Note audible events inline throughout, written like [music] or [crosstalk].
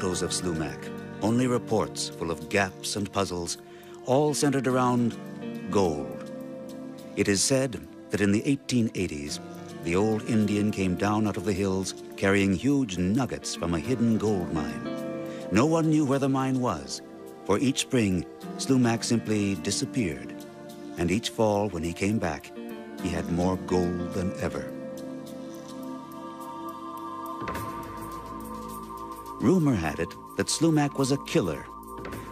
of Slumac, only reports full of gaps and puzzles, all centered around gold. It is said that in the 1880s, the old Indian came down out of the hills carrying huge nuggets from a hidden gold mine. No one knew where the mine was, for each spring, Slumac simply disappeared. And each fall, when he came back, he had more gold than ever. Rumor had it that Slumac was a killer,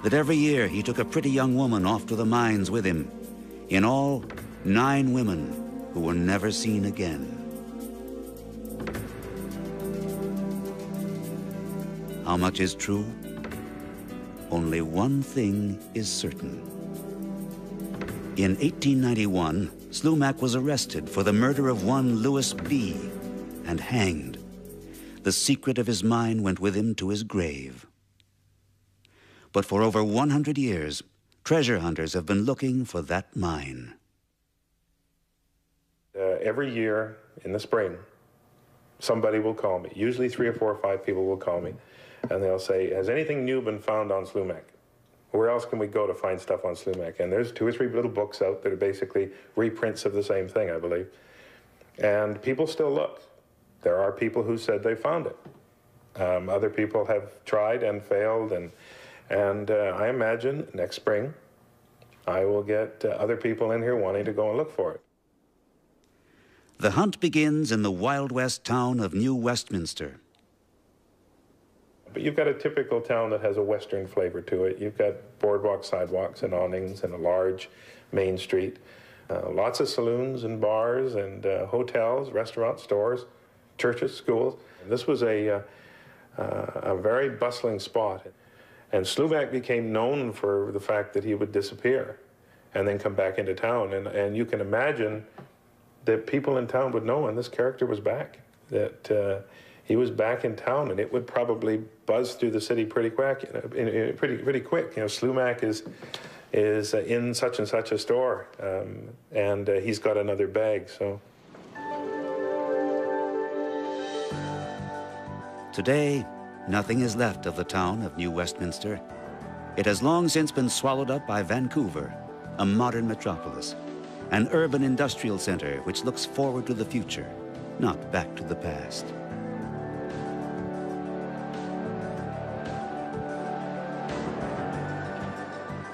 that every year he took a pretty young woman off to the mines with him. In all, nine women who were never seen again. How much is true? Only one thing is certain. In 1891, Slumac was arrested for the murder of one Louis B. and hanged. The secret of his mine went with him to his grave. But for over 100 years, treasure hunters have been looking for that mine. Uh, every year in the spring, somebody will call me. Usually three or four or five people will call me, and they'll say, has anything new been found on Slumac? Where else can we go to find stuff on Slumac? And there's two or three little books out that are basically reprints of the same thing, I believe. And people still look. There are people who said they found it. Um, other people have tried and failed, and and uh, I imagine next spring I will get uh, other people in here wanting to go and look for it. The hunt begins in the Wild West town of New Westminster. But you've got a typical town that has a western flavor to it. You've got boardwalk sidewalks and awnings and a large main street. Uh, lots of saloons and bars and uh, hotels, restaurants, stores, churches, schools. This was a, uh, uh a very bustling spot. And Slumac became known for the fact that he would disappear and then come back into town. And, and you can imagine that people in town would know when this character was back, that uh, he was back in town, and it would probably buzz through the city pretty quick. You know, pretty pretty quick. You know, Slumac is is uh, in such and such a store, um, and uh, he's got another bag. So. Today, nothing is left of the town of New Westminster. It has long since been swallowed up by Vancouver, a modern metropolis, an urban industrial center which looks forward to the future, not back to the past.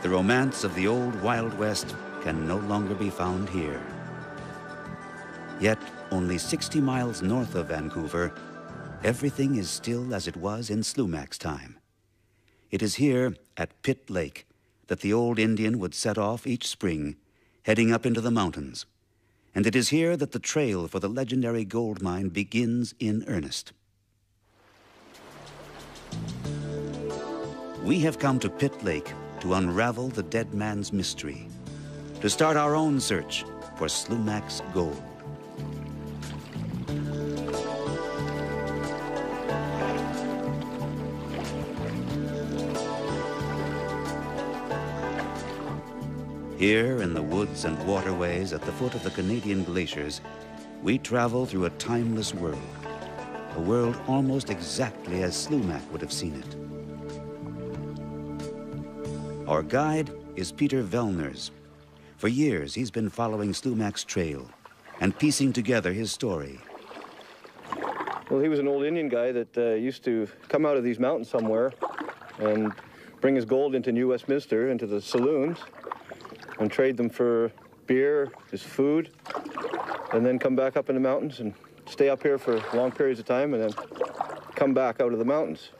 The romance of the old Wild West can no longer be found here. Yet, only 60 miles north of Vancouver, everything is still as it was in Slumac's time. It is here, at Pitt Lake, that the old Indian would set off each spring, heading up into the mountains. And it is here that the trail for the legendary gold mine begins in earnest. We have come to Pitt Lake to unravel the dead man's mystery, to start our own search for Slumac's gold. Here in the woods and waterways at the foot of the Canadian glaciers, we travel through a timeless world, a world almost exactly as Slumac would have seen it. Our guide is Peter Velners. For years, he's been following Slumac's trail and piecing together his story. Well, he was an old Indian guy that uh, used to come out of these mountains somewhere and bring his gold into New Westminster, into the saloons, and trade them for beer, his food, and then come back up in the mountains and stay up here for long periods of time and then come back out of the mountains.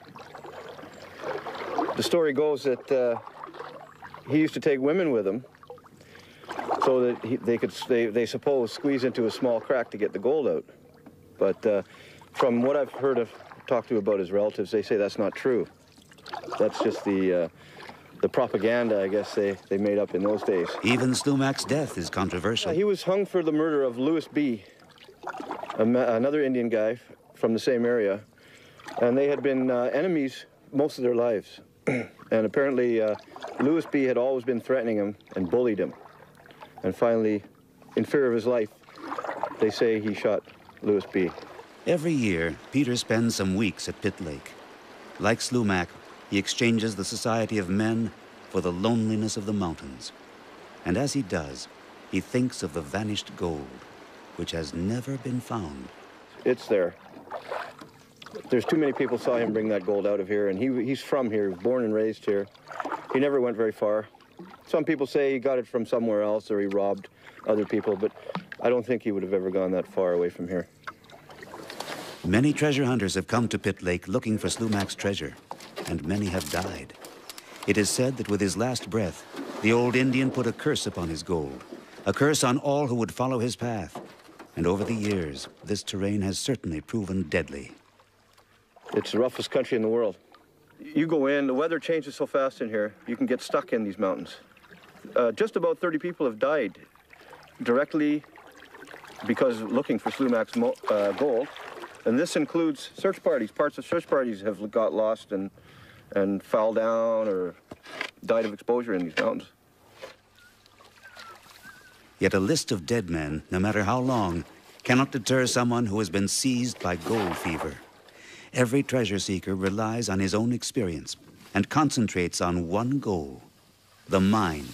The story goes that uh, he used to take women with him so that he, they could, they, they suppose, squeeze into a small crack to get the gold out. But uh, from what I've heard of, talked to about his relatives, they say that's not true. That's just the, uh, the propaganda, I guess, they, they made up in those days. Even Slumac's death is controversial. he was hung for the murder of Louis B., another Indian guy from the same area. And they had been uh, enemies most of their lives. [clears throat] and apparently, uh, Louis B. had always been threatening him and bullied him. And finally, in fear of his life, they say he shot Louis B. Every year, Peter spends some weeks at Pitt Lake. Like Slumac, he exchanges the society of men for the loneliness of the mountains. And as he does, he thinks of the vanished gold, which has never been found. It's there. There's too many people saw him bring that gold out of here, and he, he's from here, born and raised here. He never went very far. Some people say he got it from somewhere else or he robbed other people, but I don't think he would have ever gone that far away from here. Many treasure hunters have come to Pitt Lake looking for Slumac's treasure, and many have died. It is said that with his last breath, the old Indian put a curse upon his gold, a curse on all who would follow his path. And over the years, this terrain has certainly proven deadly. It's the roughest country in the world. You go in, the weather changes so fast in here, you can get stuck in these mountains. Uh, just about 30 people have died directly because looking for Slumac's uh, gold. And this includes search parties. Parts of search parties have got lost and, and fell down or died of exposure in these mountains. Yet a list of dead men, no matter how long, cannot deter someone who has been seized by gold fever. Every treasure seeker relies on his own experience and concentrates on one goal, the mine.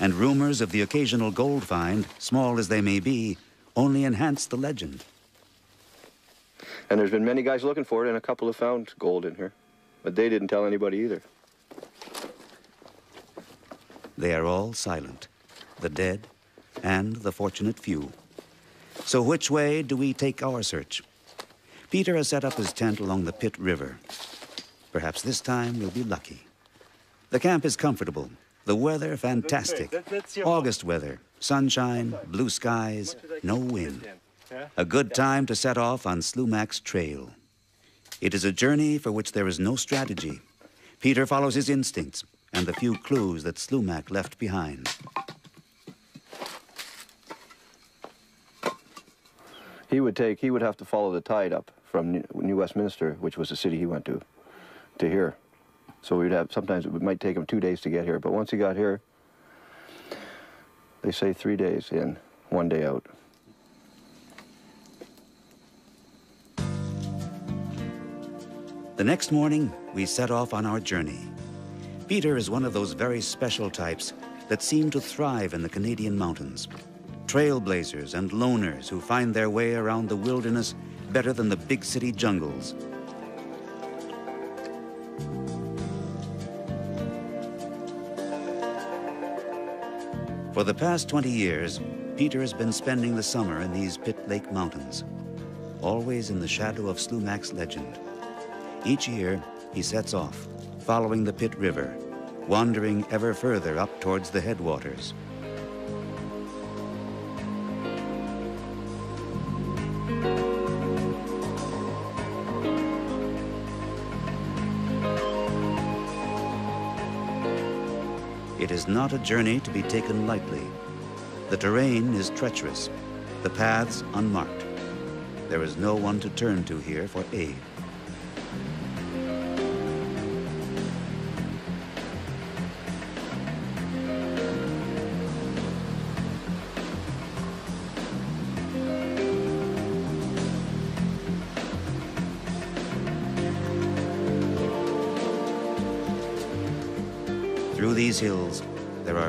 And rumors of the occasional gold find, small as they may be, only enhance the legend. And there's been many guys looking for it, and a couple have found gold in here. But they didn't tell anybody either. They are all silent, the dead and the fortunate few. So which way do we take our search? Peter has set up his tent along the Pitt River. Perhaps this time we'll be lucky. The camp is comfortable, the weather fantastic. August weather, sunshine, blue skies, no wind. A good time to set off on Slumac's trail. It is a journey for which there is no strategy. Peter follows his instincts and the few clues that Slumac left behind. He would take, he would have to follow the tide up from New Westminster, which was the city he went to, to here. So we'd have, sometimes it might take him two days to get here, but once he got here, they say three days in, one day out. The next morning, we set off on our journey. Peter is one of those very special types that seem to thrive in the Canadian mountains. Trailblazers and loners who find their way around the wilderness better than the big city jungles. For the past 20 years, Peter has been spending the summer in these Pitt Lake Mountains, always in the shadow of Slumac's legend. Each year, he sets off, following the Pitt River, wandering ever further up towards the headwaters. It is not a journey to be taken lightly. The terrain is treacherous, the paths unmarked. There is no one to turn to here for aid.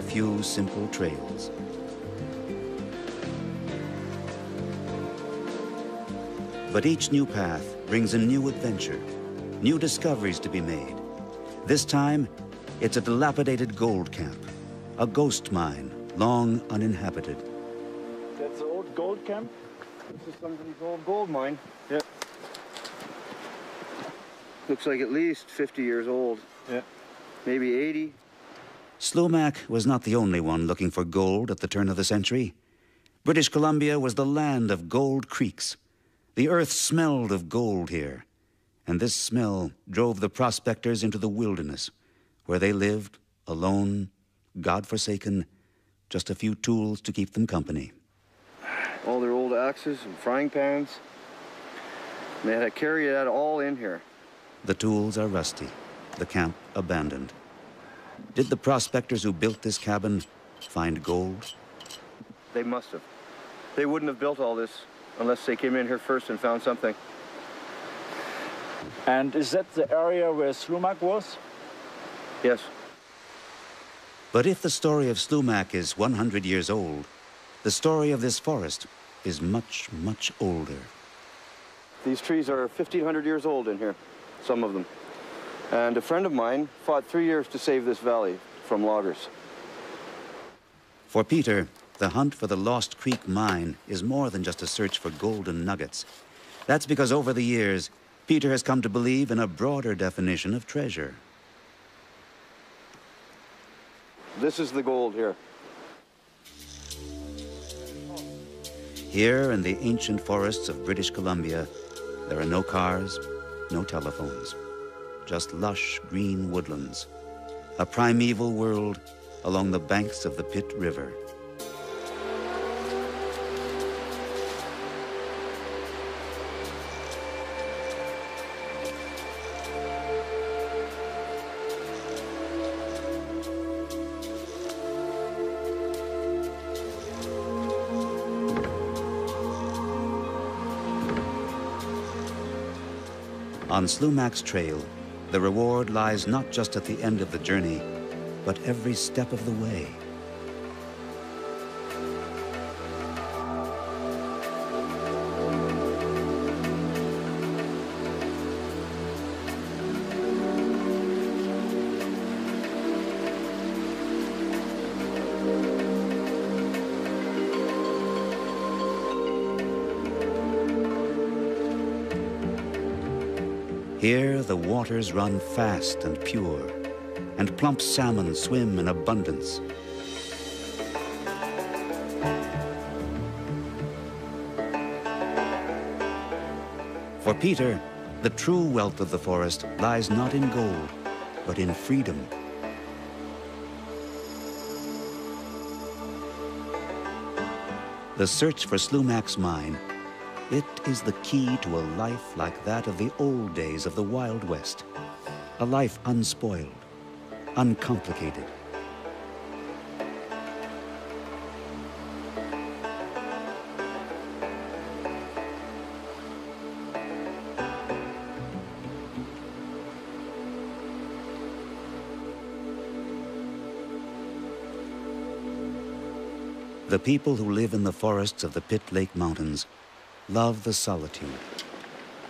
Few simple trails. But each new path brings a new adventure, new discoveries to be made. This time, it's a dilapidated gold camp, a ghost mine, long uninhabited. That's the old gold camp? This is somebody's old gold mine. Yeah. Looks like at least 50 years old. Yeah. Maybe 80. Slumac was not the only one looking for gold at the turn of the century. British Columbia was the land of gold creeks. The earth smelled of gold here, and this smell drove the prospectors into the wilderness, where they lived, alone, God-forsaken, just a few tools to keep them company. All their old axes and frying pans. They had to carry that all in here. The tools are rusty, the camp abandoned. Did the prospectors who built this cabin find gold? They must have. They wouldn't have built all this unless they came in here first and found something. And is that the area where Slumac was? Yes. But if the story of Slumac is 100 years old, the story of this forest is much, much older. These trees are 1,500 years old in here, some of them. And a friend of mine fought three years to save this valley from loggers. For Peter, the hunt for the Lost Creek mine is more than just a search for golden nuggets. That's because over the years, Peter has come to believe in a broader definition of treasure. This is the gold here. Here in the ancient forests of British Columbia, there are no cars, no telephones, just lush green woodlands, a primeval world along the banks of the Pitt River. On Slumac's trail, the reward lies not just at the end of the journey, but every step of the way. The waters run fast and pure, and plump salmon swim in abundance. For Peter, the true wealth of the forest lies not in gold, but in freedom. The search for Slumac's mine it is the key to a life like that of the old days of the Wild West. A life unspoiled, uncomplicated. The people who live in the forests of the Pitt Lake Mountains love the solitude.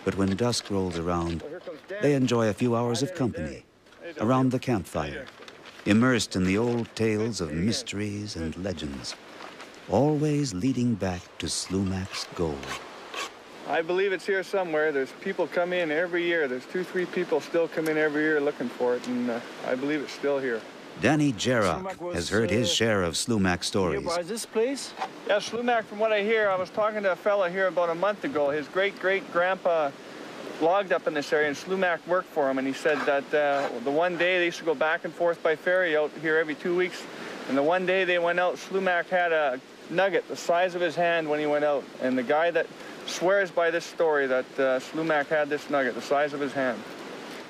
But when dusk rolls around, they enjoy a few hours of company around the campfire, immersed in the old tales of mysteries and legends, always leading back to Slumac's gold. I believe it's here somewhere. There's people come in every year. There's two, three people still come in every year looking for it, and uh, I believe it's still here. Danny Jarrock has heard his share of Slumac stories. Nearby this place? Yeah, Slumac, from what I hear, I was talking to a fellow here about a month ago. His great-great-grandpa logged up in this area, and Slumac worked for him, and he said that uh, the one day they used to go back and forth by ferry out here every two weeks, and the one day they went out, Slumac had a nugget the size of his hand when he went out, and the guy that swears by this story that uh, Slumac had this nugget the size of his hand.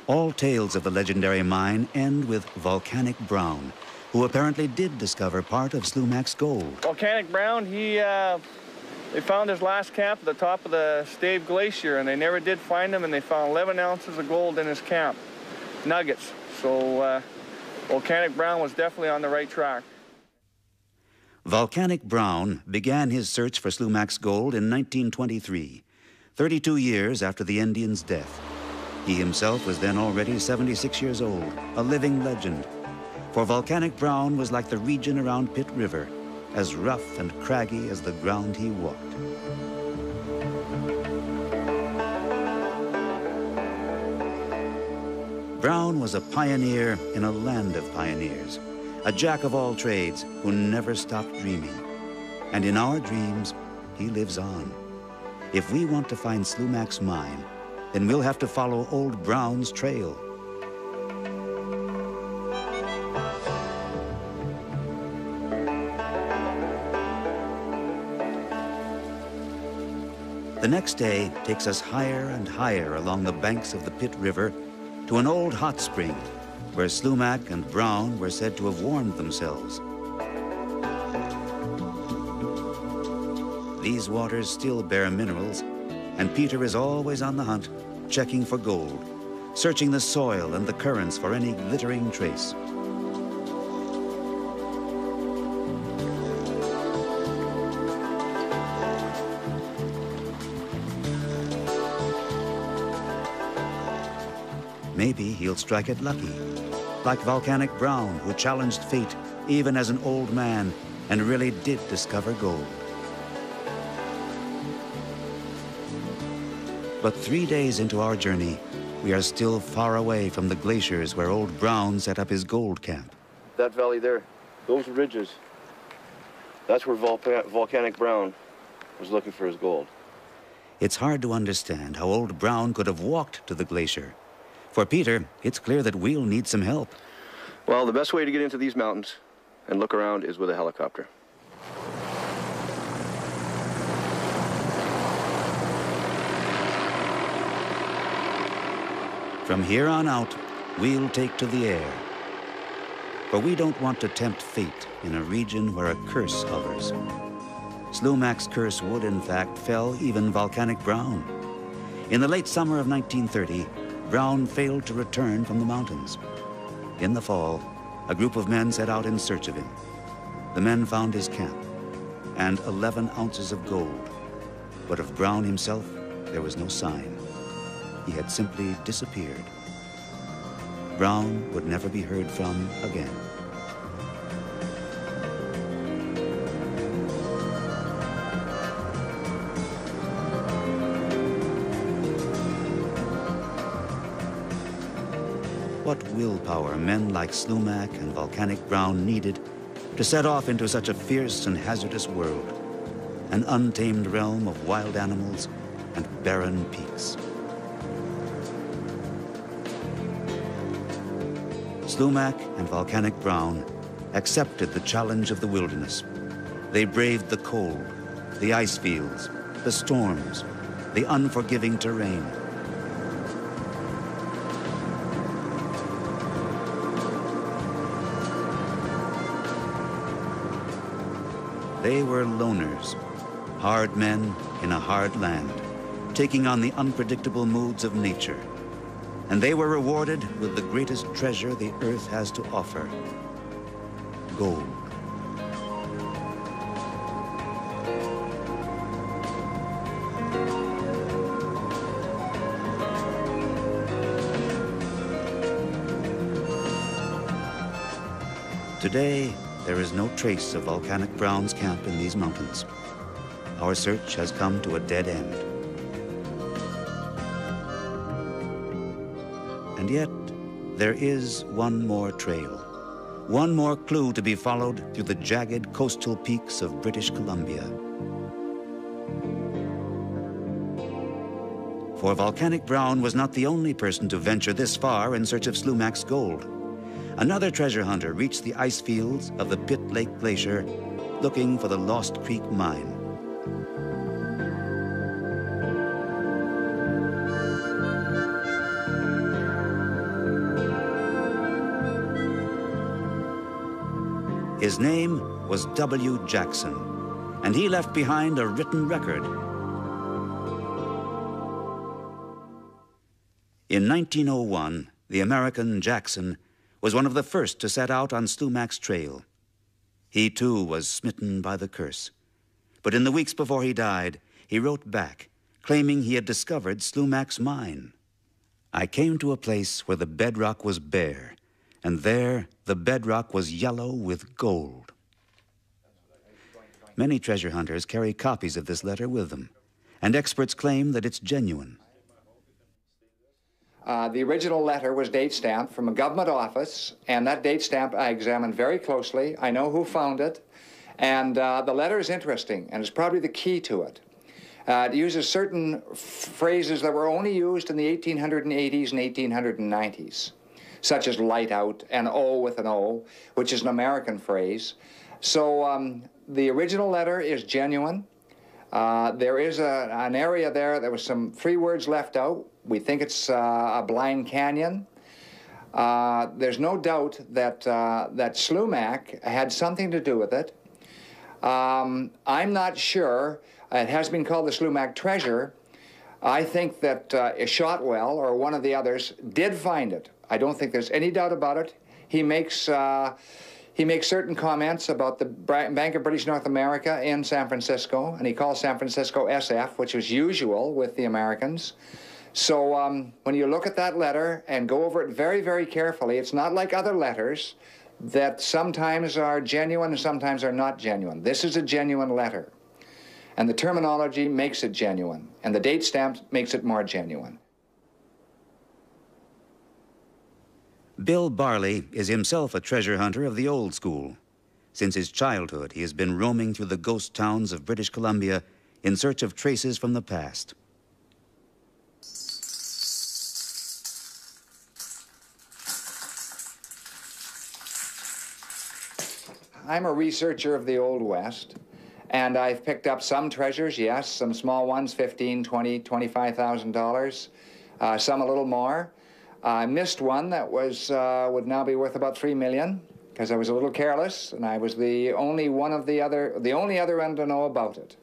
All tales of the legendary mine end with Volcanic Brown, who apparently did discover part of Slumac's gold. Volcanic Brown, he, uh, they found his last camp at the top of the Stave Glacier, and they never did find him, and they found 11 ounces of gold in his camp, nuggets. So uh, Volcanic Brown was definitely on the right track. Volcanic Brown began his search for Slumac's gold in 1923, 32 years after the Indian's death. He himself was then already 76 years old, a living legend. For Volcanic Brown was like the region around Pitt River, as rough and craggy as the ground he walked. Brown was a pioneer in a land of pioneers, a jack of all trades who never stopped dreaming. And in our dreams, he lives on. If we want to find Slumac's mine, then we'll have to follow Old Brown's trail. The next day takes us higher and higher along the banks of the Pitt River to an old hot spring where Slumac and Brown were said to have warmed themselves. These waters still bear minerals and Peter is always on the hunt, checking for gold searching the soil and the currents for any glittering trace. Maybe he'll strike it lucky, like Volcanic Brown, who challenged fate even as an old man and really did discover gold. But three days into our journey, we are still far away from the glaciers where old Brown set up his gold camp. That valley there, those ridges, that's where Volcanic Brown was looking for his gold. It's hard to understand how old Brown could have walked to the glacier for Peter, it's clear that we'll need some help. Well, the best way to get into these mountains and look around is with a helicopter. From here on out, we'll take to the air. For we don't want to tempt fate in a region where a curse hovers. Slumac's curse would, in fact, fell even volcanic Brown. In the late summer of 1930, Brown failed to return from the mountains. In the fall, a group of men set out in search of him. The men found his camp and 11 ounces of gold. But of Brown himself, there was no sign. He had simply disappeared. Brown would never be heard from again. what willpower men like Slumac and Volcanic Brown needed to set off into such a fierce and hazardous world, an untamed realm of wild animals and barren peaks. Slumac and Volcanic Brown accepted the challenge of the wilderness. They braved the cold, the ice fields, the storms, the unforgiving terrain, They were loners, hard men in a hard land, taking on the unpredictable moods of nature. And they were rewarded with the greatest treasure the earth has to offer, gold. Today, there is no trace of Volcanic Brown's camp in these mountains. Our search has come to a dead end. And yet, there is one more trail, one more clue to be followed through the jagged coastal peaks of British Columbia. For Volcanic Brown was not the only person to venture this far in search of Slumac's gold. Another treasure hunter reached the ice fields of the Pitt Lake Glacier looking for the Lost Creek Mine. His name was W. Jackson, and he left behind a written record. In 1901, the American Jackson was one of the first to set out on Slumac's trail. He too was smitten by the curse. But in the weeks before he died, he wrote back, claiming he had discovered Slumac's mine. I came to a place where the bedrock was bare, and there the bedrock was yellow with gold. Many treasure hunters carry copies of this letter with them, and experts claim that it's genuine. Uh, the original letter was date stamped from a government office, and that date stamp I examined very closely. I know who found it, and uh, the letter is interesting, and it's probably the key to it. Uh, it uses certain phrases that were only used in the 1880s and 1890s, such as light out and O with an O, which is an American phrase. So um, the original letter is genuine. Uh, there is a, an area there, there was some three words left out. We think it's uh, a blind canyon. Uh, there's no doubt that, uh, that Slumac had something to do with it. Um, I'm not sure. It has been called the Slumac treasure. I think that uh, Shotwell or one of the others did find it. I don't think there's any doubt about it. He makes uh, he makes certain comments about the Bank of British North America in San Francisco, and he calls San Francisco SF, which was usual with the Americans. So um, when you look at that letter and go over it very, very carefully, it's not like other letters that sometimes are genuine and sometimes are not genuine. This is a genuine letter. And the terminology makes it genuine, and the date stamp makes it more genuine. Bill Barley is himself a treasure hunter of the old school. Since his childhood, he has been roaming through the ghost towns of British Columbia in search of traces from the past. I'm a researcher of the Old West, and I've picked up some treasures, yes, some small ones, 15, 20, 25,000 dollars, uh, some a little more. I missed one that was uh, would now be worth about three million because I was a little careless, and I was the only one of the other, the only other one to know about it.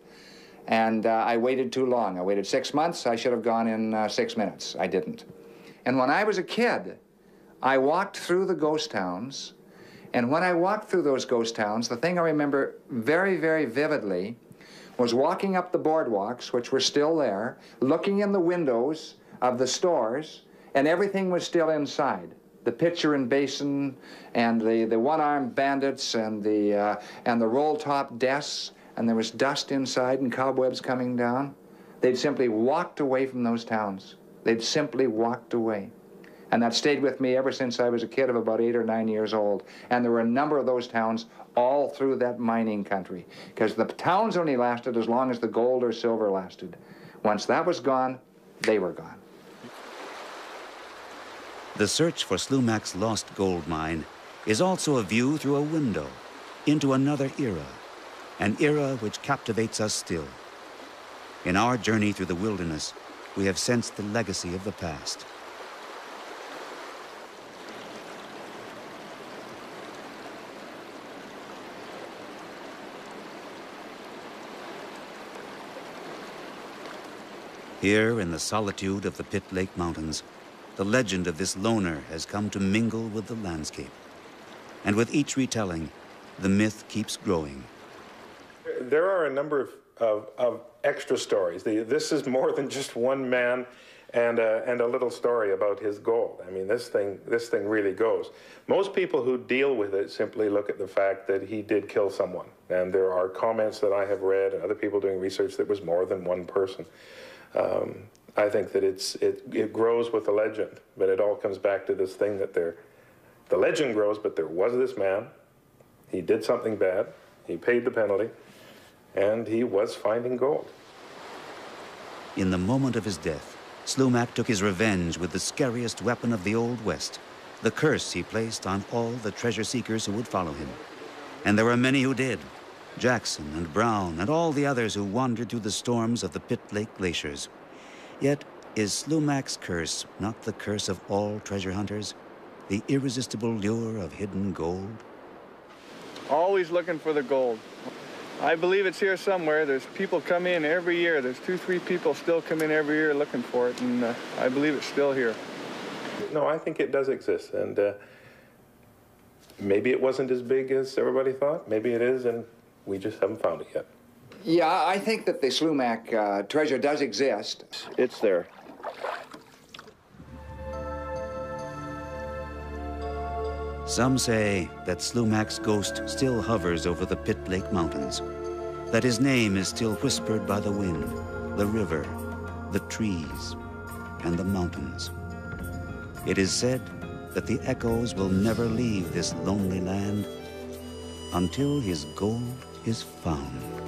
And uh, I waited too long. I waited six months. I should have gone in uh, six minutes. I didn't. And when I was a kid, I walked through the ghost towns and when I walked through those ghost towns, the thing I remember very, very vividly was walking up the boardwalks, which were still there, looking in the windows of the stores, and everything was still inside. The pitcher and basin, and the, the one-armed bandits, and the, uh, and the roll-top desks, and there was dust inside and cobwebs coming down. They'd simply walked away from those towns. They'd simply walked away. And that stayed with me ever since I was a kid of about eight or nine years old. And there were a number of those towns all through that mining country. Because the towns only lasted as long as the gold or silver lasted. Once that was gone, they were gone. The search for Slumac's lost gold mine is also a view through a window into another era, an era which captivates us still. In our journey through the wilderness, we have sensed the legacy of the past. Here in the solitude of the Pitt Lake Mountains, the legend of this loner has come to mingle with the landscape. And with each retelling, the myth keeps growing. There are a number of, of, of extra stories. The, this is more than just one man and a, and a little story about his gold. I mean, this thing, this thing really goes. Most people who deal with it simply look at the fact that he did kill someone. And there are comments that I have read and other people doing research that was more than one person. Um, I think that it's it, it grows with the legend, but it all comes back to this thing that there, the legend grows, but there was this man. He did something bad. He paid the penalty, and he was finding gold. In the moment of his death, Slumac took his revenge with the scariest weapon of the Old West, the curse he placed on all the treasure seekers who would follow him. And there were many who did, Jackson and Brown and all the others who wandered through the storms of the Pitt Lake glaciers. Yet, is Slumac's curse not the curse of all treasure hunters? The irresistible lure of hidden gold? Always looking for the gold. I believe it's here somewhere. There's people come in every year. There's two, three people still come in every year looking for it, and uh, I believe it's still here. No, I think it does exist, and uh, maybe it wasn't as big as everybody thought. Maybe it is, and we just haven't found it yet. Yeah, I think that the Slumac uh, treasure does exist. It's there. Some say that Slumac's ghost still hovers over the Pitt Lake Mountains, that his name is still whispered by the wind, the river, the trees, and the mountains. It is said that the echoes will never leave this lonely land until his gold is found.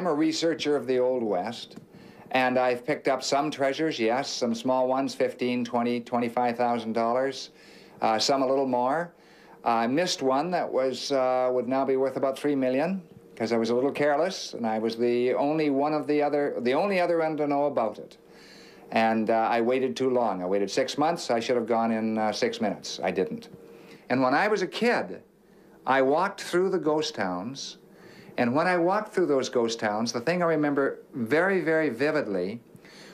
I'm a researcher of the Old West, and I've picked up some treasures, yes, some small ones, 15, 20, 25,000 dollars, uh, some a little more. I missed one that was uh, would now be worth about three million because I was a little careless, and I was the only one of the other, the only other one to know about it. And uh, I waited too long. I waited six months. I should have gone in uh, six minutes. I didn't. And when I was a kid, I walked through the ghost towns. And when I walked through those ghost towns, the thing I remember very, very vividly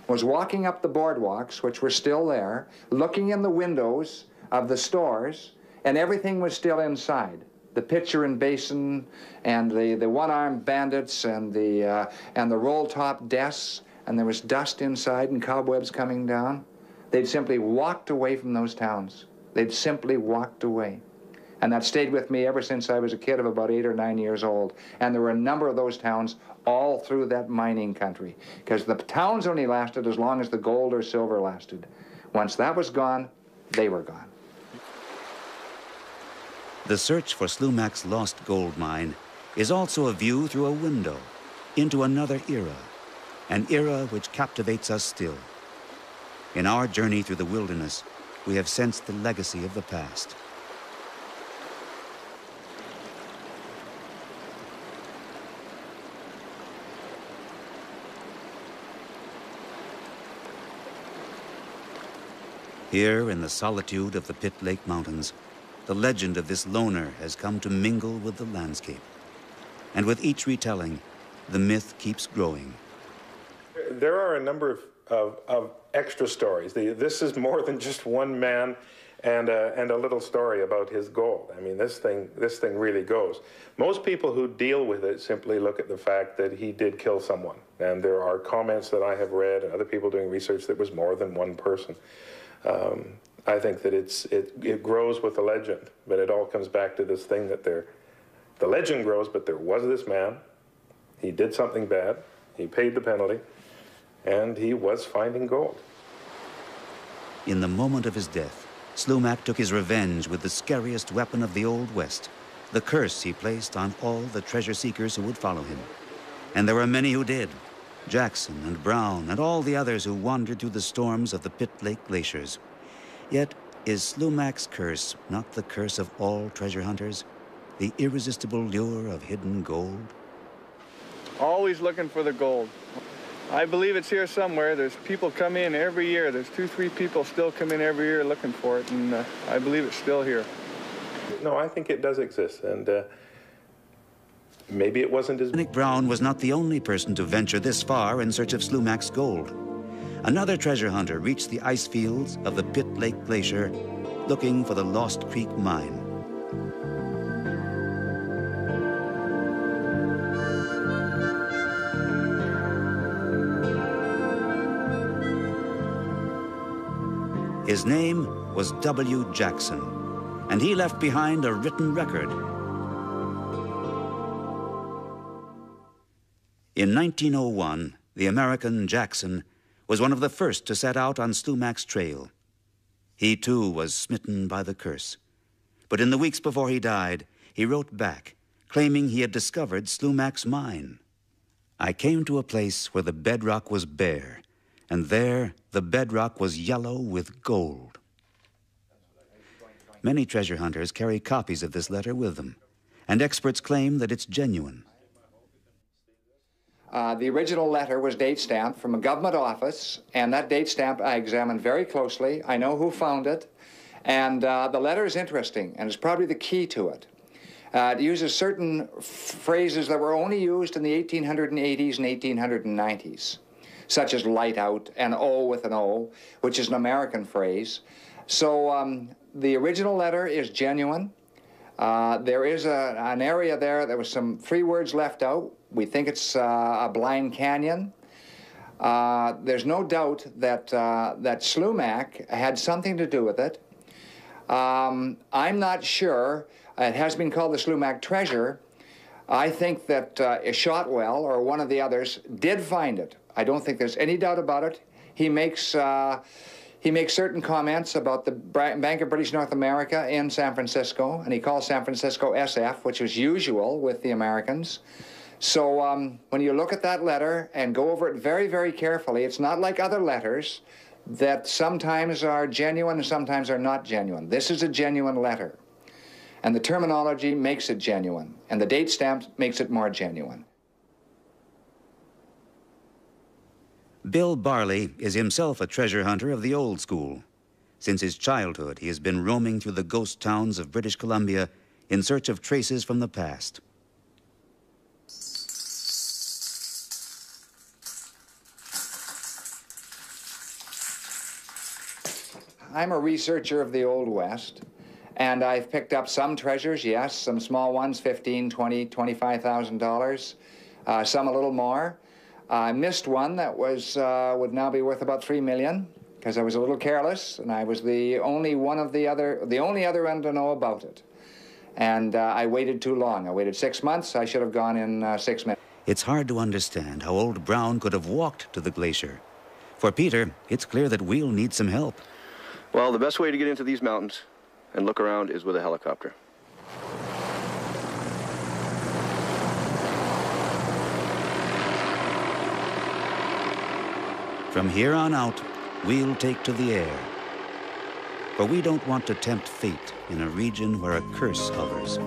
was walking up the boardwalks, which were still there, looking in the windows of the stores, and everything was still inside the pitcher and basin and the, the one-armed bandits and the, uh, and the roll-top desks, and there was dust inside and cobwebs coming down. They'd simply walked away from those towns. They'd simply walked away. And that stayed with me ever since I was a kid of about eight or nine years old. And there were a number of those towns all through that mining country. Because the towns only lasted as long as the gold or silver lasted. Once that was gone, they were gone. The search for Slumac's lost gold mine is also a view through a window into another era, an era which captivates us still. In our journey through the wilderness, we have sensed the legacy of the past. Here in the solitude of the Pitt Lake Mountains, the legend of this loner has come to mingle with the landscape. And with each retelling, the myth keeps growing. There are a number of, of, of extra stories. The, this is more than just one man and a, and a little story about his gold. I mean, this thing, this thing really goes. Most people who deal with it simply look at the fact that he did kill someone. And there are comments that I have read and other people doing research that was more than one person. Um, I think that it's it, it grows with the legend, but it all comes back to this thing that there, the legend grows, but there was this man, he did something bad, he paid the penalty, and he was finding gold. In the moment of his death, Slumac took his revenge with the scariest weapon of the Old West, the curse he placed on all the treasure seekers who would follow him. And there were many who did. Jackson and Brown and all the others who wandered through the storms of the Pitt Lake glaciers. Yet, is Slumac's curse not the curse of all treasure hunters? The irresistible lure of hidden gold? Always looking for the gold. I believe it's here somewhere. There's people come in every year. There's two, three people still come in every year looking for it, and uh, I believe it's still here. No, I think it does exist, and uh, maybe it wasn't as... Nick Brown was not the only person to venture this far in search of Slumac's gold. Another treasure hunter reached the ice fields of the Pitt Lake Glacier looking for the Lost Creek Mine. His name was W. Jackson, and he left behind a written record. In 1901, the American Jackson was one of the first to set out on Slumac's trail. He too was smitten by the curse. But in the weeks before he died, he wrote back, claiming he had discovered Slumac's mine. I came to a place where the bedrock was bare, and there the bedrock was yellow with gold. Many treasure hunters carry copies of this letter with them, and experts claim that it's genuine. Uh, the original letter was date stamped from a government office, and that date stamp I examined very closely. I know who found it, and uh, the letter is interesting, and it's probably the key to it. Uh, it uses certain phrases that were only used in the 1880s and 1890s such as light out and O with an O, which is an American phrase. So um, the original letter is genuine. Uh, there is a, an area there, there was some three words left out. We think it's uh, a blind canyon. Uh, there's no doubt that, uh, that Slumac had something to do with it. Um, I'm not sure. It has been called the Slumac treasure. I think that uh, Shotwell or one of the others did find it. I don't think there's any doubt about it. He makes uh, he makes certain comments about the Bank of British North America in San Francisco, and he calls San Francisco SF, which was usual with the Americans. So um, when you look at that letter and go over it very, very carefully, it's not like other letters that sometimes are genuine and sometimes are not genuine. This is a genuine letter. And the terminology makes it genuine, and the date stamp makes it more genuine. Bill Barlee is himself a treasure hunter of the old school. Since his childhood, he has been roaming through the ghost towns of British Columbia in search of traces from the past. I'm a researcher of the Old West, and I've picked up some treasures, yes, some small ones, 15, 20, 25,000 dollars, uh, some a little more. I missed one that was uh, would now be worth about three million because I was a little careless, and I was the only one of the other, the only other one to know about it. And uh, I waited too long. I waited six months. I should have gone in uh, six minutes. It's hard to understand how old Brown could have walked to the glacier. For Peter, it's clear that we'll need some help. Well, the best way to get into these mountains and look around is with a helicopter. From here on out, we'll take to the air. For we don't want to tempt fate in a region where a curse hovers.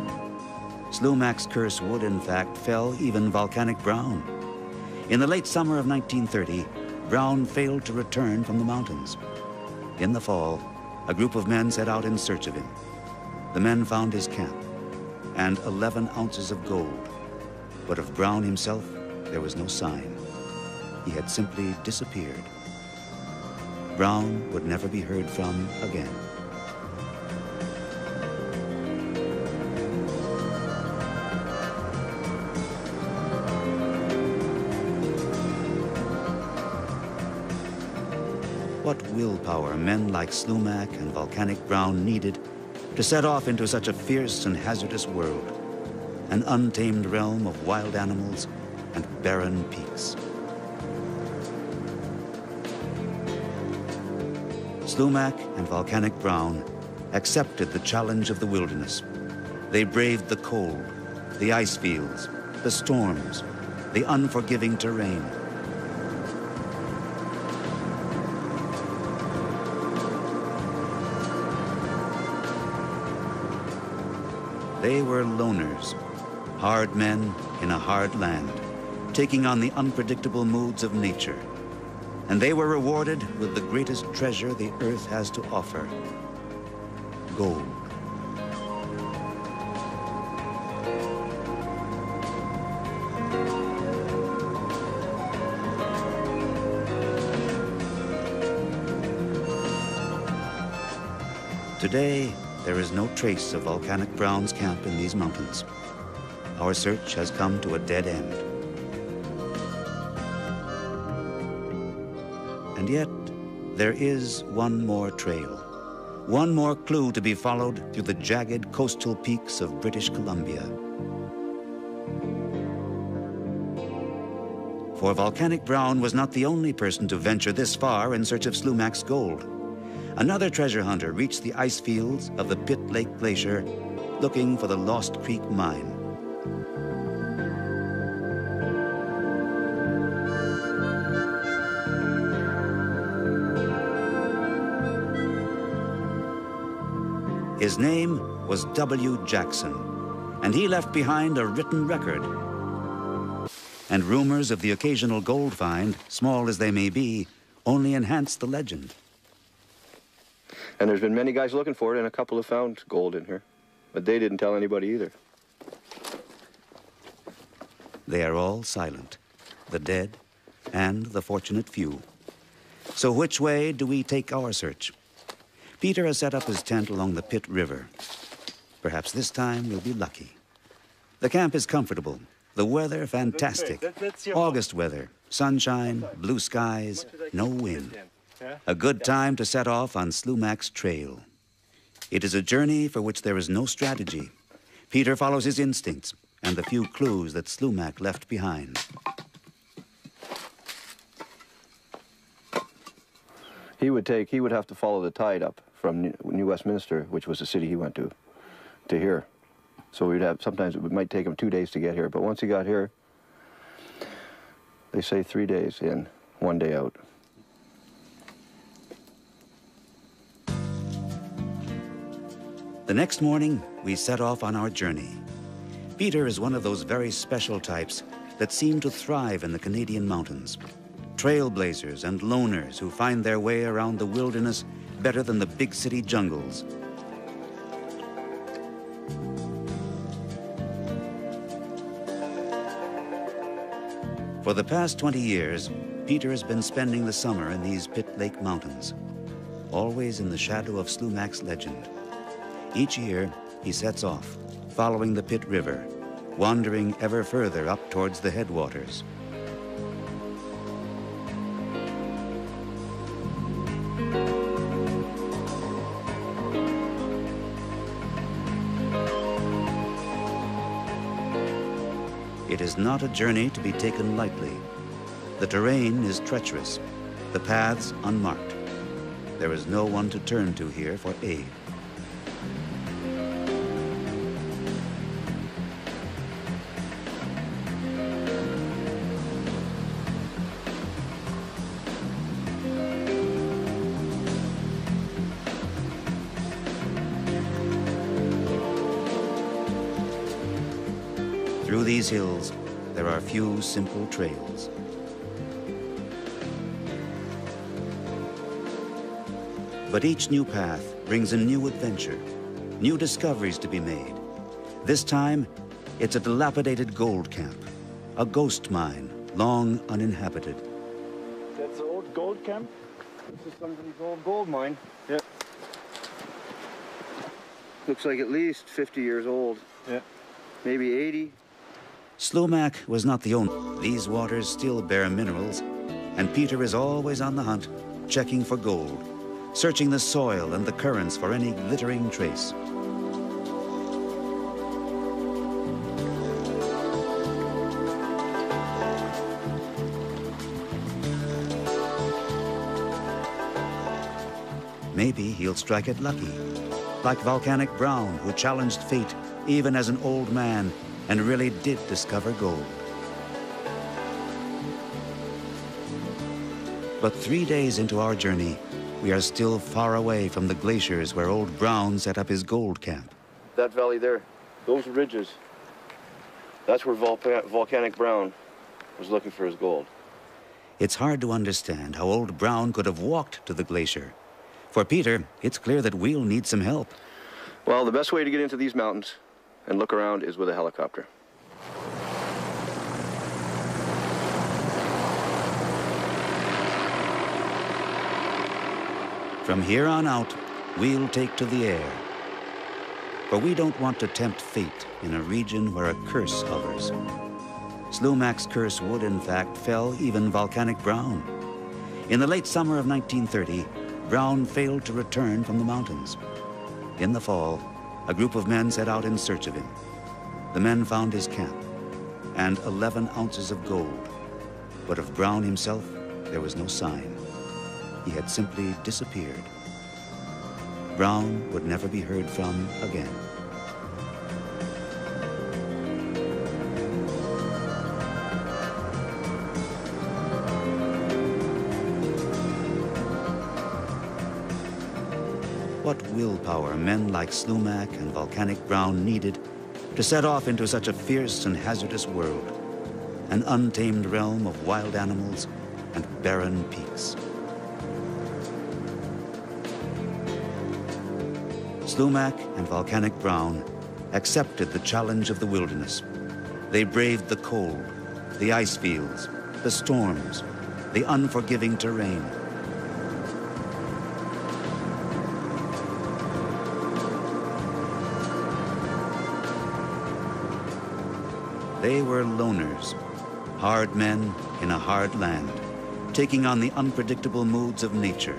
Slumach's curse would, in fact, fell even volcanic Brown. In the late summer of 1930, Brown failed to return from the mountains. In the fall, a group of men set out in search of him. The men found his camp and 11 ounces of gold. But of Brown himself, there was no sign. He had simply disappeared. Brown would never be heard from again. Willpower men like Slumach and Volcanic Brown needed to set off into such a fierce and hazardous world, an untamed realm of wild animals and barren peaks. Slumach and Volcanic Brown accepted the challenge of the wilderness. They braved the cold, the ice fields, the storms, the unforgiving terrain. They were loners, hard men in a hard land, taking on the unpredictable moods of nature and they were rewarded with the greatest treasure the earth has to offer, gold. Today, there is no trace of Volcanic Brown's camp in these mountains. Our search has come to a dead end. And yet, there is one more trail, one more clue to be followed through the jagged coastal peaks of British Columbia. For Volcanic Brown was not the only person to venture this far in search of Slumach's gold. Another treasure hunter reached the ice fields of the Pitt Lake Glacier looking for the Lost Creek Mine. His name was W. Jackson, and he left behind a written record. And rumors of the occasional gold find, small as they may be, only enhance the legend. And there's been many guys looking for it, and a couple have found gold in here. But they didn't tell anybody either. They are all silent, the dead and the fortunate few. So which way do we take our search? Peter has set up his tent along the Pitt River. Perhaps this time we'll be lucky. The camp is comfortable, the weather fantastic. August weather, sunshine, blue skies, no wind. A good time to set off on Slumach's trail. It is a journey for which there is no strategy. Peter follows his instincts and the few clues that Slumach left behind. He would take, he would have to follow the tide up from New, Westminster, which was the city he went to, to here. So we'd have, sometimes it might take him two days to get here, but once he got here, They say three days in, one day out. The next morning, we set off on our journey. Peter is one of those very special types that seem to thrive in the Canadian mountains. Trailblazers and loners who find their way around the wilderness better than the big city jungles. For the past 20 years, Peter has been spending the summer in these Pitt Lake Mountains, always in the shadow of Slumach's legend. Each year, he sets off, following the Pitt River, wandering ever further up towards the headwaters. It is not a journey to be taken lightly. The terrain is treacherous, the paths unmarked. There is no one to turn to here for aid. Few simple trails. But each new path brings a new adventure, new discoveries to be made. This time, it's a dilapidated gold camp, a ghost mine, long uninhabited. That's the old gold camp. This is somebody's old gold mine. Yeah. Looks like at least 50 years old. Yeah. Maybe 80. Slumach was not the only. These waters still bear minerals, and Peter is always on the hunt, checking for gold, searching the soil and the currents for any glittering trace. Maybe he'll strike it lucky, like Volcanic Brown, who challenged fate even as an old man and really did discover gold. But three days into our journey, we are still far away from the glaciers where old Brown set up his gold camp. That valley there, those ridges, that's where Volpa Volcanic Brown was looking for his gold. It's hard to understand how old Brown could have walked to the glacier. For Peter, it's clear that we'll need some help. Well, the best way to get into these mountains and look around is with a helicopter. From here on out, we'll take to the air. For we don't want to tempt fate in a region where a curse hovers. Slumach's curse would, in fact, fell even Volcanic Brown. In the late summer of 1930, Brown failed to return from the mountains. In the fall, a group of men set out in search of him. The men found his camp and 11 ounces of gold. But of Brown himself, there was no sign. He had simply disappeared. Brown would never be heard from again. What willpower men like Slumach and Volcanic Brown needed to set off into such a fierce and hazardous world, an untamed realm of wild animals and barren peaks. Slumach and Volcanic Brown accepted the challenge of the wilderness. They braved the cold, the ice fields, the storms, the unforgiving terrain. They were loners, hard men in a hard land, taking on the unpredictable moods of nature.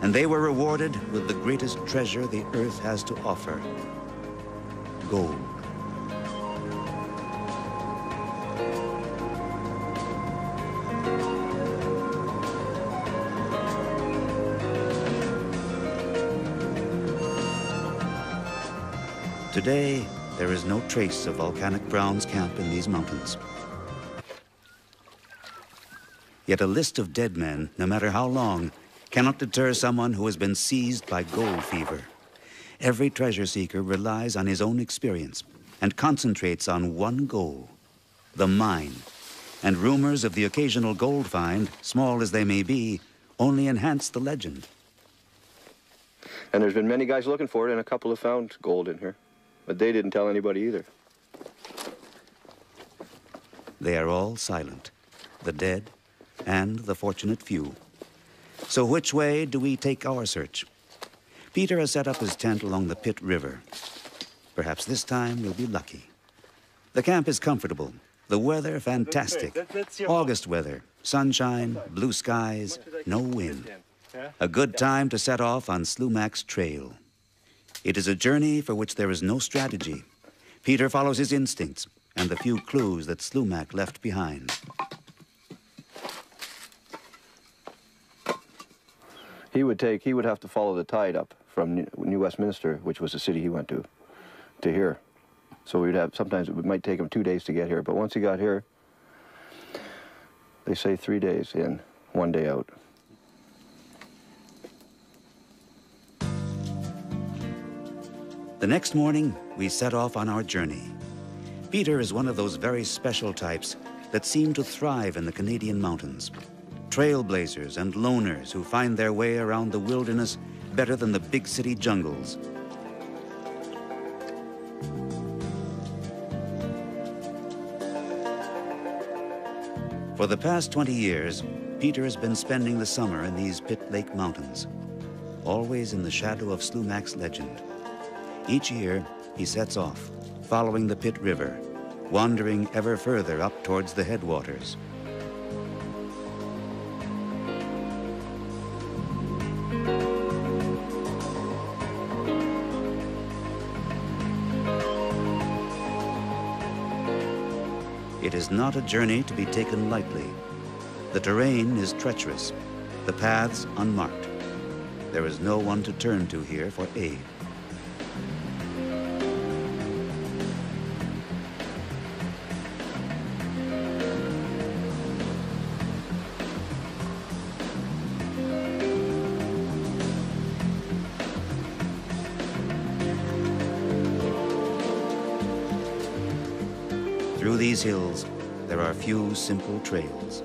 And they were rewarded with the greatest treasure the earth has to offer, gold. Today, there is no trace of Volcanic Brown's camp in these mountains. Yet a list of dead men, no matter how long, cannot deter someone who has been seized by gold fever. Every treasure seeker relies on his own experience and concentrates on one goal the mine. And rumors of the occasional gold find, small as they may be, only enhance the legend. And there's been many guys looking for it, and a couple have found gold in here. But they didn't tell anybody either. They are all silent, the dead and the fortunate few. So which way do we take our search? Peter has set up his tent along the Pitt River. Perhaps this time we'll be lucky. The camp is comfortable, the weather fantastic. August weather, sunshine, blue skies, no wind. A good time to set off on Slumach's trail. It is a journey for which there is no strategy. Peter follows his instincts and the few clues that Slumach left behind. He would take, he would have to follow the tide up from New, Westminster, which was the city he went to, to here. So we'd have, sometimes it might take him two days to get here, but once he got here, they say three days in, one day out. The next morning, we set off on our journey. Peter is one of those very special types that seem to thrive in the Canadian mountains. Trailblazers and loners who find their way around the wilderness better than the big city jungles. For the past 20 years, Peter has been spending the summer in these Pitt Lake Mountains, always in the shadow of Slumach's legend. Each year, he sets off, following the Pitt River, wandering ever further up towards the headwaters. It is not a journey to be taken lightly. The terrain is treacherous, the paths unmarked. There is no one to turn to here for aid. Few simple trails.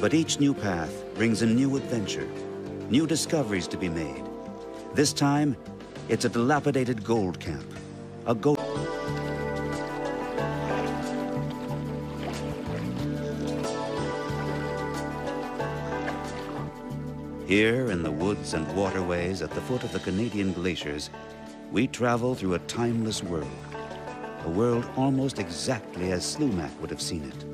But each new path brings a new adventure, new discoveries to be made. This time, it's a dilapidated gold camp, a gold. Here in the woods and waterways at the foot of the Canadian glaciers, we travel through a timeless world, a world almost exactly as Slumach would have seen it.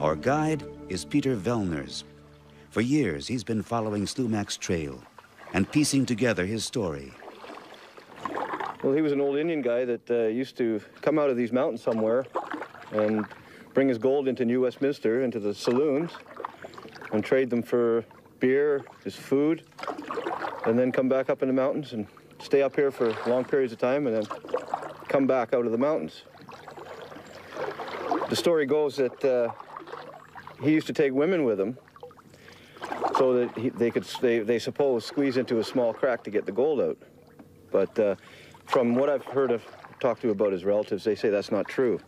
Our guide is Peter Vellners. For years, he's been following Slumach's trail and piecing together his story. Well, he was an old Indian guy that uh, used to come out of these mountains somewhere and bring his gold into New Westminster, into the saloons, and trade them for beer, his food, and then come back up in the mountains and stay up here for long periods of time and then come back out of the mountains. The story goes that uh, he used to take women with him so that he, they could, they, they suppose, squeeze into a small crack to get the gold out. But uh, from what I've heard of, talked to about his relatives, they say that's not true.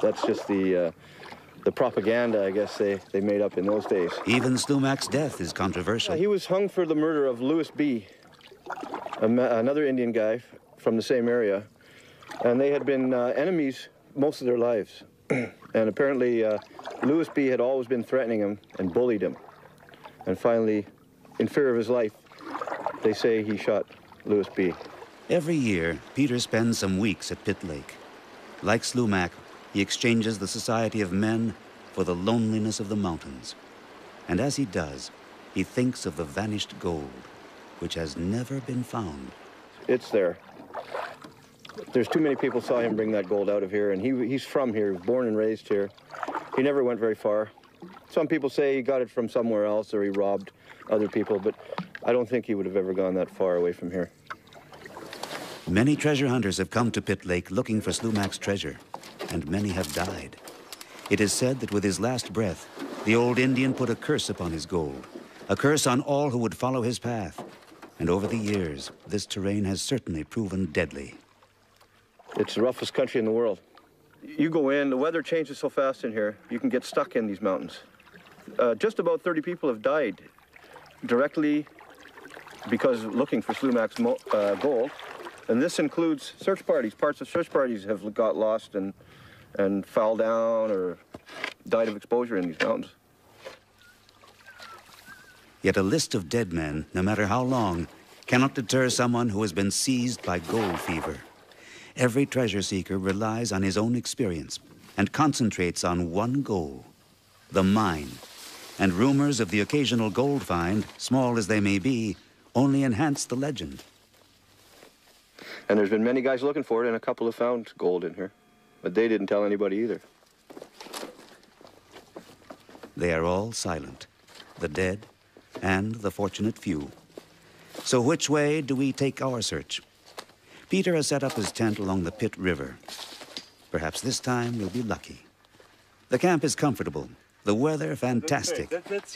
That's just the, uh, the propaganda, I guess, they, they made up in those days. Even Slumach's death is controversial. Uh, he was hung for the murder of Louis B., another Indian guy from the same area. And they had been uh, enemies most of their lives. [clears throat] and apparently, uh, Louis B. had always been threatening him and bullied him. And finally, in fear of his life, they say he shot Louis B. Every year, Peter spends some weeks at Pitt Lake. Like Slumach, he exchanges the society of men for the loneliness of the mountains. And as he does, he thinks of the vanished gold, which has never been found. It's there. There's too many people saw him bring that gold out of here, and he, he's from here, born and raised here. He never went very far. Some people say he got it from somewhere else or he robbed other people, but I don't think he would have ever gone that far away from here. Many treasure hunters have come to Pitt Lake looking for Slumach's treasure, and many have died. It is said that with his last breath, the old Indian put a curse upon his gold, a curse on all who would follow his path. And over the years, this terrain has certainly proven deadly. It's the roughest country in the world. You go in, the weather changes so fast in here, you can get stuck in these mountains. Uh, just about 30 people have died directly because looking for Slumach's uh, gold. And this includes search parties. Parts of search parties have got lost and, and fell down or died of exposure in these mountains. Yet a list of dead men, no matter how long, cannot deter someone who has been seized by gold fever. Every treasure seeker relies on his own experience and concentrates on one goal, the mine. And rumors of the occasional gold find, small as they may be, only enhance the legend. And there's been many guys looking for it, and a couple have found gold in here. But they didn't tell anybody either. They are all silent, the dead and the fortunate few. So which way do we take our search? Peter has set up his tent along the Pitt River. Perhaps this time we'll be lucky. The camp is comfortable, the weather fantastic.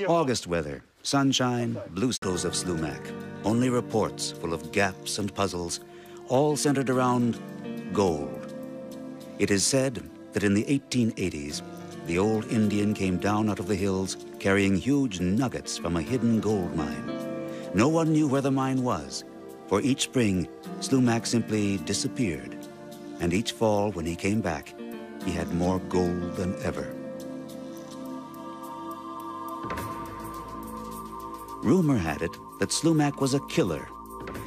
August weather, sunshine, blue skies of Slumach. Only reports full of gaps and puzzles, all centered around gold. It is said that in the 1880s, the old Indian came down out of the hills carrying huge nuggets from a hidden gold mine. No one knew where the mine was, for each spring, Slumach simply disappeared. And each fall, when he came back, he had more gold than ever. Rumor had it that Slumach was a killer,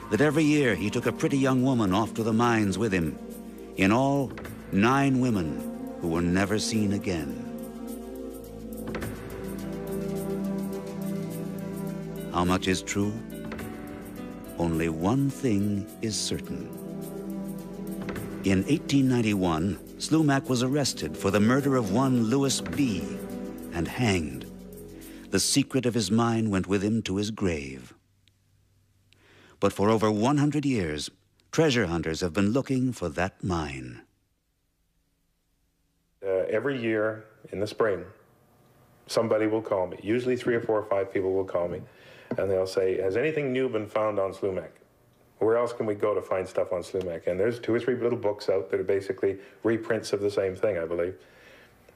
that every year he took a pretty young woman off to the mines with him. In all, nine women who were never seen again. How much is true? Only one thing is certain. In 1891, Slumach was arrested for the murder of one Louis B. and hanged the secret of his mine went with him to his grave. But for over 100 years, treasure hunters have been looking for that mine. Every year in the spring, somebody will call me. Usually three or four or five people will call me, and they'll say, has anything new been found on Slumach? Where else can we go to find stuff on Slumach? And there's two or three little books out that are basically reprints of the same thing, I believe.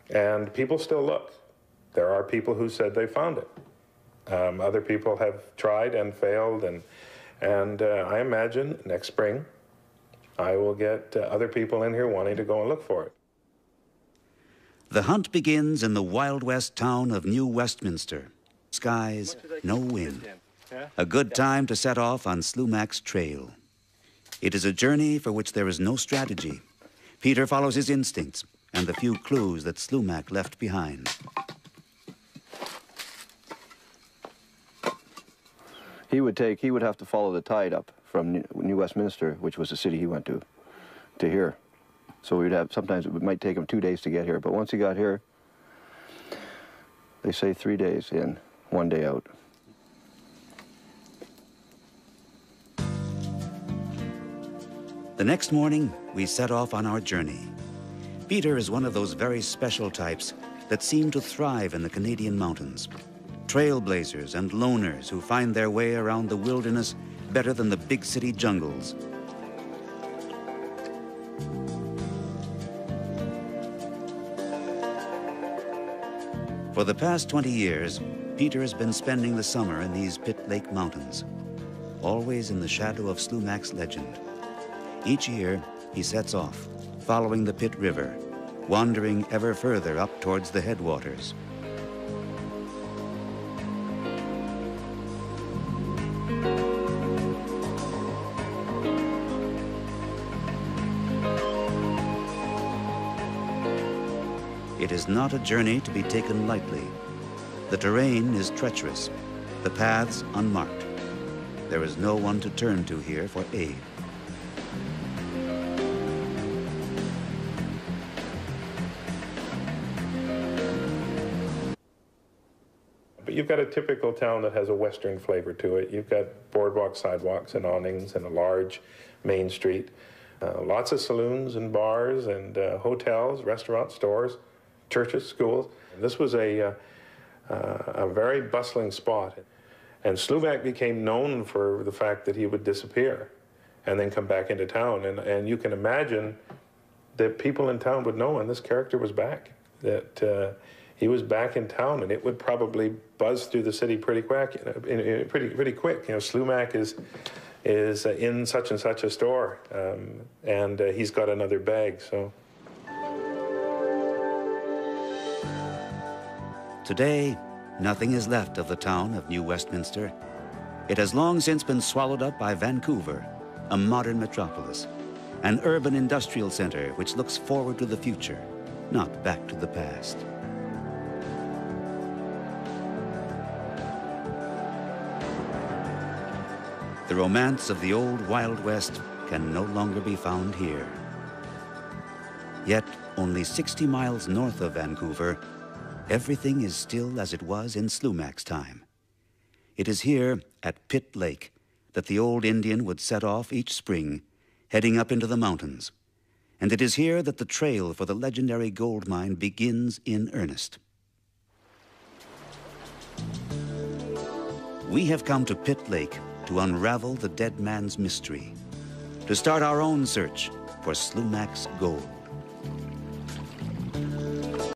And people still look. There are people who said they found it. Um, other people have tried and failed, and and uh, I imagine next spring I will get uh, other people in here wanting to go and look for it. The hunt begins in the Wild West town of New Westminster. Skies, no wind. A good time to set off on Slumach's trail. It is a journey for which there is no strategy. Peter follows his instincts and the few clues that Slumach left behind. he would take, he would have to follow the tide up from New Westminster, which was the city he went to, to here. So we'd have, sometimes it might take him two days to get here, but once he got here, they say three days in, one day out. The next morning, we set off on our journey. Peter is one of those very special types that seem to thrive in the Canadian mountains trailblazers and loners who find their way around the wilderness better than the big city jungles. For the past 20 years, Peter has been spending the summer in these Pitt Lake Mountains, always in the shadow of Slumach's legend. Each year, he sets off, following the Pitt River, wandering ever further up towards the headwaters. It is not a journey to be taken lightly. The terrain is treacherous, the paths unmarked. There is no one to turn to here for aid. But you've got a typical town that has a western flavor to it. You've got boardwalk sidewalks and awnings and a large main street. Uh, lots of saloons and bars and uh, hotels, restaurants, stores, churches, schools. And this was a, uh, uh, a very bustling spot. And Slumach became known for the fact that he would disappear and then come back into town. And, and you can imagine that people in town would know when this character was back, that uh, he was back in town, and it would probably buzz through the city pretty quick. You know, pretty pretty quick. You know, Slumach is is uh, in such and such a store, um, and uh, he's got another bag. So. Today, nothing is left of the town of New Westminster. It has long since been swallowed up by Vancouver, a modern metropolis, an urban industrial center which looks forward to the future, not back to the past. The romance of the old Wild West can no longer be found here. Yet, only 60 miles north of Vancouver, everything is still as it was in Slumach's time. It is here, at Pitt Lake, that the old Indian would set off each spring, heading up into the mountains. And it is here that the trail for the legendary gold mine begins in earnest. We have come to Pitt Lake to unravel the dead man's mystery, to start our own search for Slumach's gold.